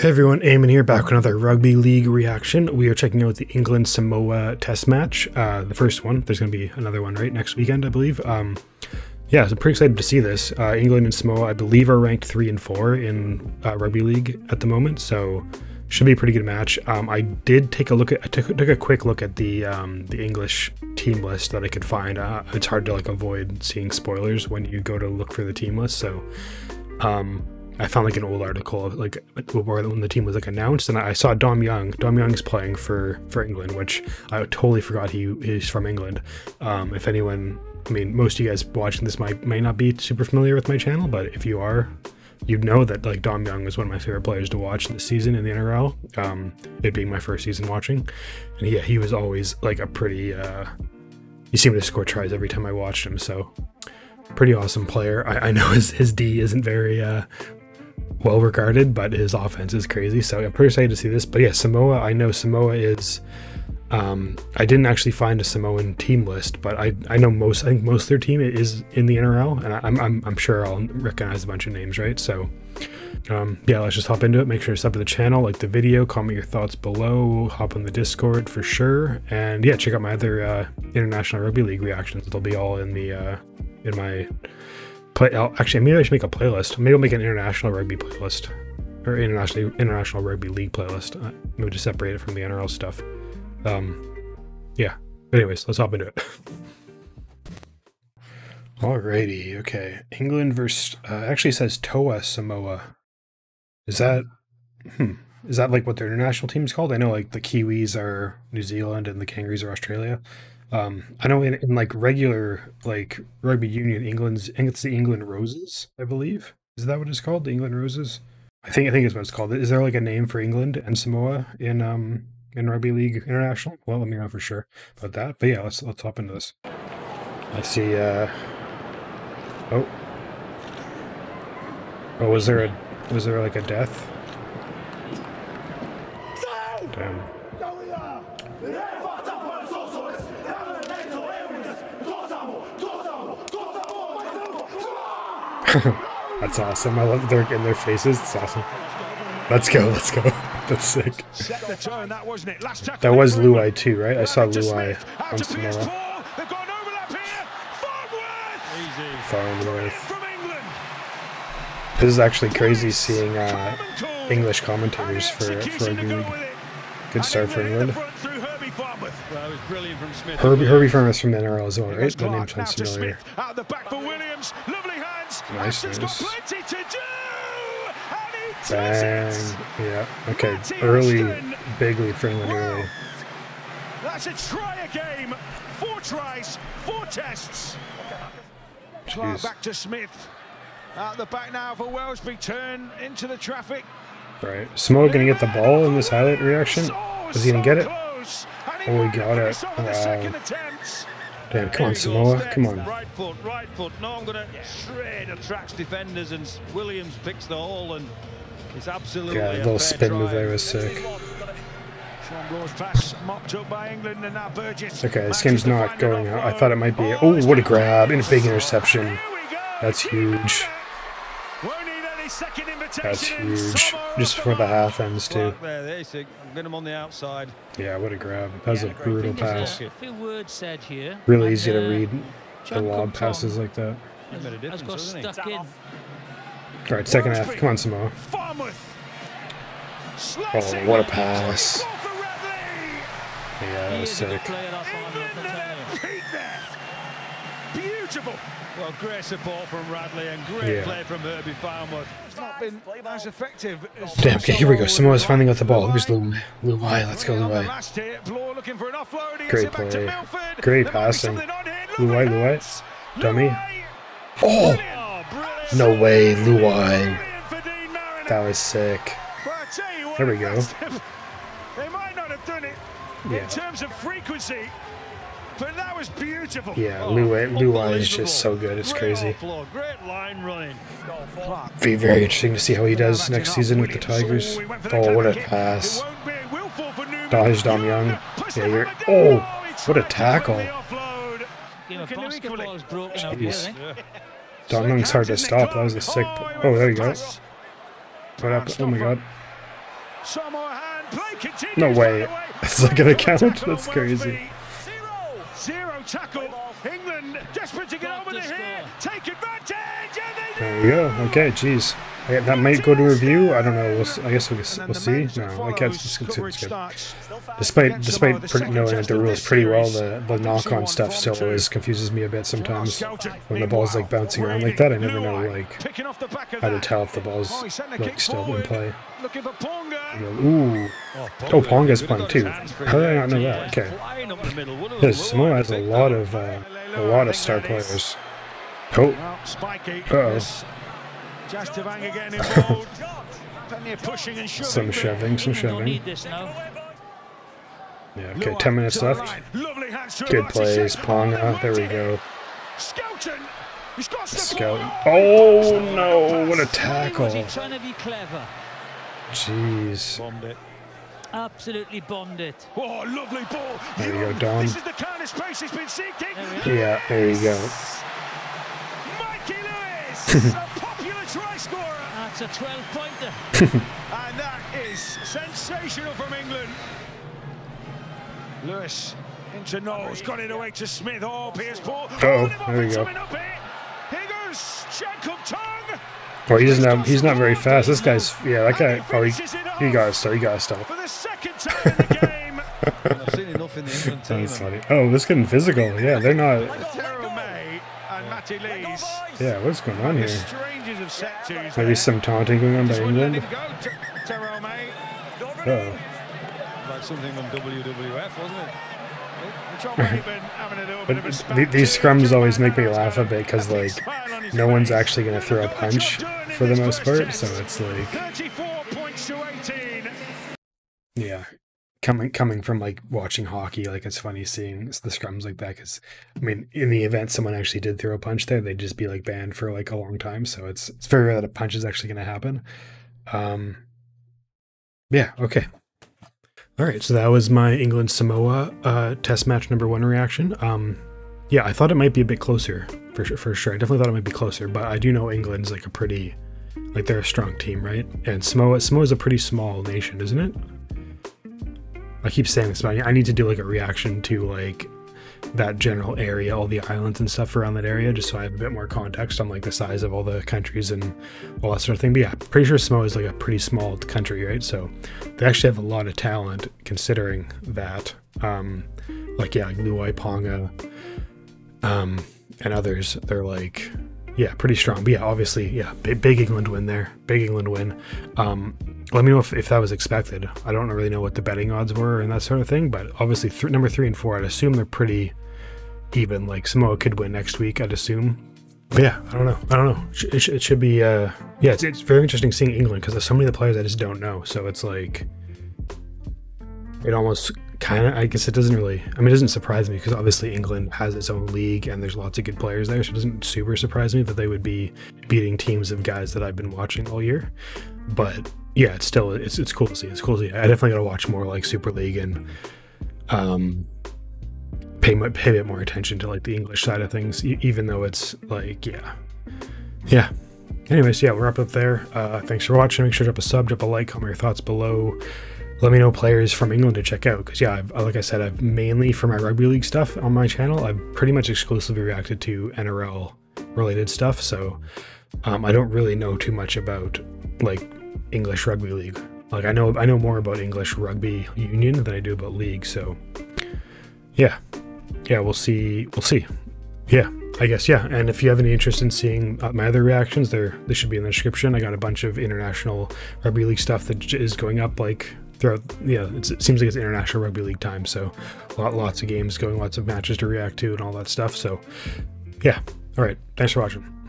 Hey everyone, Eamonn here, back with another Rugby League reaction. We are checking out the England Samoa test match, uh, the first one. There's going to be another one, right, next weekend, I believe. Um, yeah, so I'm pretty excited to see this. Uh, England and Samoa, I believe, are ranked 3 and 4 in uh, Rugby League at the moment, so should be a pretty good match. Um, I did take a look at, I took, took a quick look at the um, the English team list that I could find. Uh, it's hard to like avoid seeing spoilers when you go to look for the team list, so um, I found like an old article of like when the team was like announced, and I saw Dom Young. Dom Young's playing for for England, which I totally forgot he is from England. Um, if anyone, I mean, most of you guys watching this might may not be super familiar with my channel, but if you are, you'd know that like Dom Young was one of my favorite players to watch this season in the NRL. Um, it being my first season watching, and yeah, he was always like a pretty. Uh, he seemed to score tries every time I watched him, so pretty awesome player. I, I know his, his D isn't very uh, well regarded, but his offense is crazy. So I'm pretty excited to see this. But yeah, Samoa, I know Samoa is. Um, I didn't actually find a Samoan team list, but I, I know most. I think most of their team is in the NRL, and I, am I'm I'm sure I'll recognize a bunch of names, right? So, um, yeah, let's just hop into it. Make sure to sub to the channel, like the video, comment your thoughts below, hop on the Discord for sure, and yeah, check out my other uh, international rugby league reactions. They'll be all in the uh, in my play. I'll, actually, maybe I should make a playlist. Maybe I'll make an international rugby playlist or international international rugby league playlist. Uh, maybe just separate it from the NRL stuff. Um, yeah. Anyways, let's hop into it. Alrighty, okay. England versus uh, actually says Toa Samoa. Is that hmm, is that like what their international team is called? I know like the Kiwis are New Zealand and the Kangaroos are Australia. Um, I know in, in like regular like rugby union, England's it's the England Roses, I believe. Is that what it's called? The England Roses? I think I think it's what it's called. Is there like a name for England and Samoa in um in rugby league international? Well, let me know for sure about that. But yeah, let's let's hop into this. I see. uh Oh. Oh, was there a was there like a death? Damn. That's awesome. I love they're in their faces. It's awesome. Let's go. Let's go. That's sick. That was Luai too, right? I saw Luai on Samoa. Farnworth. This is actually crazy seeing uh, English commentators for for a good, good start for England. Herbie Herbie Farnworth from the NRL as well, right? The name sounds familiar. Nice, nice. Bang. Yeah. Okay. Early big lead for England early. That's a try a game. Four tries, four tests. Clark back to Smith. Out the back now for Welsby. Turn into the traffic. Right. Samoa gonna get the ball in this highlight reaction? Is he gonna get it? Oh, he got it. Wow. Damn, come on, Samoa. Come on. Right foot, right foot. No, I'm going to shred. Attracts defenders, and Williams picks the hole, and it's absolutely. Yeah, the little spin move there was sick. Okay, this game's not going out. I thought it might be. Oh, what a grab and a big interception. That's huge. That's huge. Just before the half ends, too. Yeah, what a grab. That was a brutal pass. Really easy to read the lob passes like that. All right, second half. Come on, Samoa. Oh, what a pass. Yeah, that was sick. Beautiful. Well, great support from Radley and great yeah. play from Herbie Farnworth. It's not been as effective as Damn, okay, here we go. Samoa's finally got the ball. Here's Luai. Luai, let's go, Luai. Great play. Great passing. Luai, Luai. Dummy. Oh! No way, Luai. That was sick. There we go. They might not have done it in terms of frequency, but that was beautiful. Yeah, oh, Luai is just so good. It's crazy. Be very interesting to see how he does next season with the Tigers. Oh, what a pass. Dodge Dom Young. Yeah, you're. Oh, what a tackle. Jeez. Dom Young's hard to stop. That was a sick. Oh, oh there you go. What happened? Oh my god. Samoa hand. Play continues. No way. It's not gonna count. That's crazy. Zero. Zero tackle. England desperate to get over the hit. Take advantage. And they There we go. Okay, jeez. Yeah, that might go to review. I don't know. We'll, I guess we'll, we'll see. No, I guess it's, it's good. Despite despite pretty, knowing that the rules pretty well, the, the knock-on stuff still always confuses me a bit sometimes. When the ball's like bouncing around like that, I never know like how to tell if the ball's like still in play. Ooh. Oh, Ponga's playing too. How did I not know that? Okay. Yes, Samoa has a lot of uh, a lot of star players. Oh, Well, spiky. Uh-oh. This Just Tavang again involved. Plenty pushing and shoving. some shoving, some shoving. need this now. Yeah. Okay, ten minutes left. right. Lovely hands to Good Amati plays, Ponga. Ah, there we go. Skelton. Scout. Oh, Oh no! What a tackle! trying to be clever? Jeez. Bombed it. Absolutely bombed it. Oh, lovely ball. There you go, Don. This is the kind of space he's been seeking. There we are. Yeah, there you go. Mikey Lewis, a popular try scorer. That's a 12 pointer. And that is sensational from England. Lewis into Knowles, got it away to Smith. Oh, Pierce Paul. Uh-oh, they've there we go. something up here. Here goes Jacob Tongue. Well, he doesn't have. He's not very fast. This guy's. Yeah, that guy. Oh, he, he got to stop. He got to stop. For the second time in the game. I've seen enough in the England team. That's funny. Oh, this getting physical. Yeah, they're not. Tero May and Matty Lees. Yeah, what's going on here? Strangers of set twos. Maybe some taunting going on by Just wouldn't let England. go. Oh, Like something on WWF, wasn't it? John Wayburn having a little bit of a but these scrums always make me laugh a bit because like smile on his no one's actually gonna throw a punch job done in for the most part. So it's like 34 points to 18. yeah, coming coming from like watching hockey, like it's funny seeing the scrums like that because I mean, in the event someone actually did throw a punch there, they'd just be like banned for like a long time. So it's it's very rare that a punch is actually going to happen. Um, yeah. Okay. All right. So that was my England Samoa uh, Test match number one reaction. Um, yeah, I thought it might be a bit closer for sure. For sure, I definitely thought it might be closer, but I do know England's like a pretty, like they're a strong team, right? And Samoa Samoa's a pretty small nation, isn't it? I keep saying this, but I need to do like a reaction to like that general area, all the islands and stuff around that area, just so I have a bit more context on like the size of all the countries and all that sort of thing. But yeah, pretty sure Samoa is like a pretty small country, right? So they actually have a lot of talent considering that. Um, like yeah, like Luai Ponga, um, and others. They're like yeah, pretty strong. But yeah, obviously, yeah, big, big England win there. Big England win. Um, let me know if, if that was expected. I don't really know what the betting odds were and that sort of thing, but obviously, th- number three and four, I'd assume they're pretty even. Like Samoa could win next week, I'd assume. But yeah, I don't know. I don't know. It, it should be, uh, yeah, it's, it's very interesting seeing England because there's so many of the players I just don't know. So it's like, it almost kind of, I guess it doesn't really, I mean, it doesn't surprise me because obviously England has its own league and there's lots of good players there. So it doesn't super surprise me that they would be beating teams of guys that I've been watching all year. But yeah, it's still, it's, it's cool to see. It's cool to see. I definitely got to watch more like Super League and, um, pay, my, pay a bit more attention to like the English side of things, even though it's like, yeah. Yeah. Anyways, yeah, we're up up there. Uh, thanks for watching. Make sure to drop a sub, drop a like, comment your thoughts below let me know players from England to check out because yeah, I've, like I said, I've mainly for my rugby league stuff on my channel. I've pretty much exclusively reacted to NRL related stuff, so um, I don't really know too much about like English rugby league. Like I know I know more about English rugby union than I do about league. So yeah, yeah, we'll see. We'll see. Yeah, I guess yeah. And if you have any interest in seeing uh, my other reactions, there they should be in the description. I got a bunch of international rugby league stuff that is going up like throughout. Yeah, it seems like it's international rugby league time, so lot, lots of games going, lots of matches to react to, and all that stuff. So yeah, all right. Thanks for watching.